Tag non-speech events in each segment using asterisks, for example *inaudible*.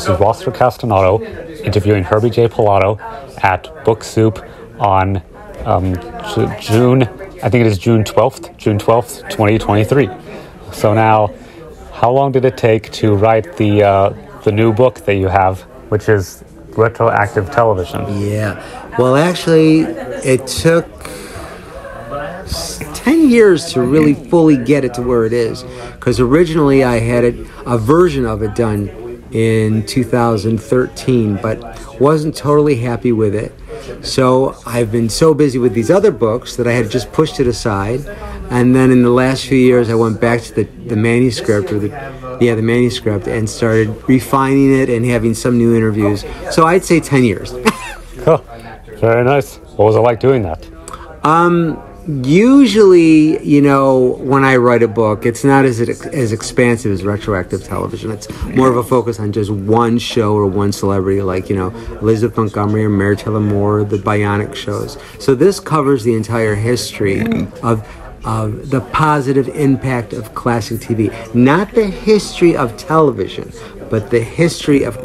This is Rossiter Castellato interviewing Herbie J. Pilato at Book Soup on um, June, I think it is June 12th, June 12th, 2023. So now, how long did it take to write the, uh, the new book that you have, which is Retroactive Television? Yeah. Well, actually, it took 10 years to really fully get it to where it is. Because originally I had it, a version of it done in 2013, but wasn't totally happy with it. So I've been so busy with these other books that I had just pushed it aside. And then in the last few years, I went back to the, the manuscript or the yeah the manuscript and started refining it and having some new interviews. So I'd say 10 years. *laughs* Cool. Very nice. What was it like doing that? Um, Usually, you know, when I write a book, it's not as as expansive as retroactive television. It's more of a focus on just one show or one celebrity, like you know, Elizabeth Montgomery or Mary Tyler Moore, the Bionic shows. So this covers the entire history of of the positive impact of classic TV, not the history of television, but the history of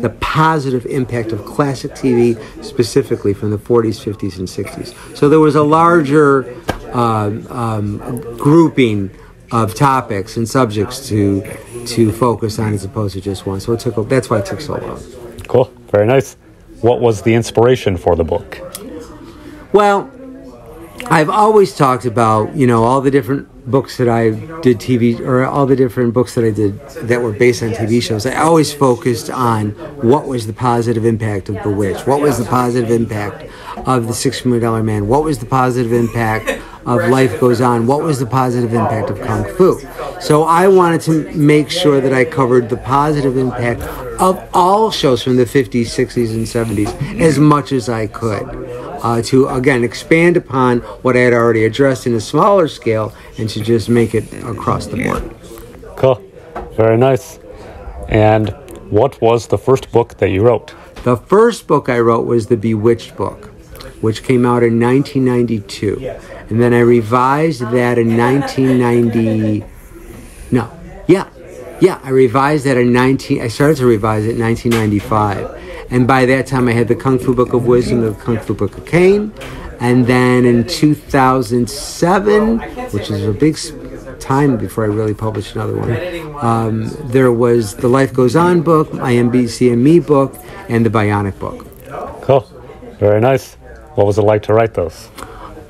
the positive impact of classic TV, specifically from the 40s, 50s, and 60s. So there was a larger um, um, grouping of topics and subjects to to focus on as opposed to just one. So it took that's why it took so long. Cool. Very nice. What was the inspiration for the book? Well, I've always talked about, you know, all the different books that I did TV or all the different books that I did that were based on TV shows. I always focused on what was the positive impact of Bewitched, what was the positive impact of the Six Million Dollar Man, what was the positive impact of Life Goes On, what was the positive impact of Kung Fu. So I wanted to make sure that I covered the positive impact of all shows from the 50s, 60s, and 70s as much as I could uh, to again expand upon what I had already addressed in a smaller scale and to just make it across the board. Cool. Very nice. And what was the first book that you wrote? The first book I wrote was the Bewitched book, which came out in 1992, and then I revised that in 1990. No, yeah, yeah, I revised that in 19. I started to revise it in 1995. And by that time, I had the Kung Fu Book of Wisdom, the Kung Fu Book of Caine. And then in 2007, which is a big time before I really published another one, um, there was the Life Goes On book, my NBC and Me book, and the Bionic book. Cool. Very nice. What was it like to write those?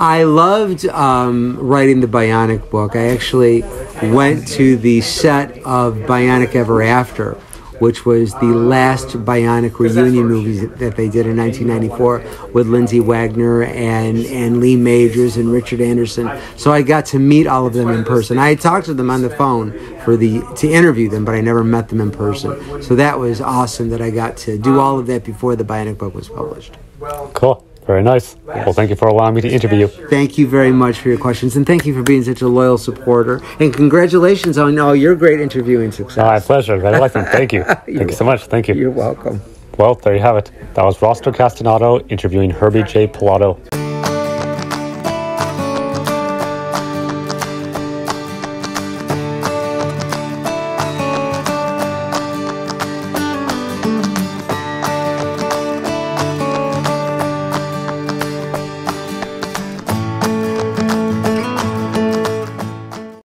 I loved um, writing the Bionic book. I actually went to the set of Bionic Ever After, which was the last Bionic reunion movie that they did in 1994 with Lindsay Wagner and, and Lee Majors and Richard Anderson. So I got to meet all of them in person. I had talked to them on the phone for the to interview them, but I never met them in person. So that was awesome that I got to do all of that before the Bionic book was published. Cool. Very nice. Well, thank you for allowing me to interview you. Thank you very much for your questions, and thank you for being such a loyal supporter. And congratulations on all your great interviewing success. My pleasure. Very welcome. Thank you. *laughs* Thank you so much. Thank you. You're welcome. Well, there you have it. That was Rossiter Castellato interviewing Herbie J. Pilato.